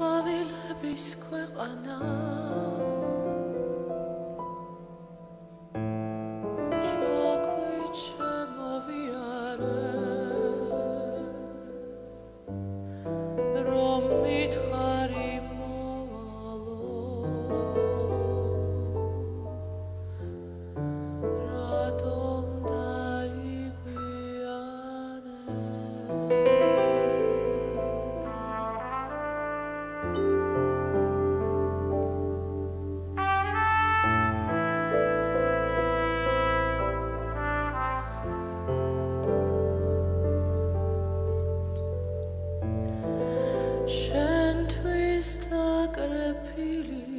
Avila bisque anam could it be?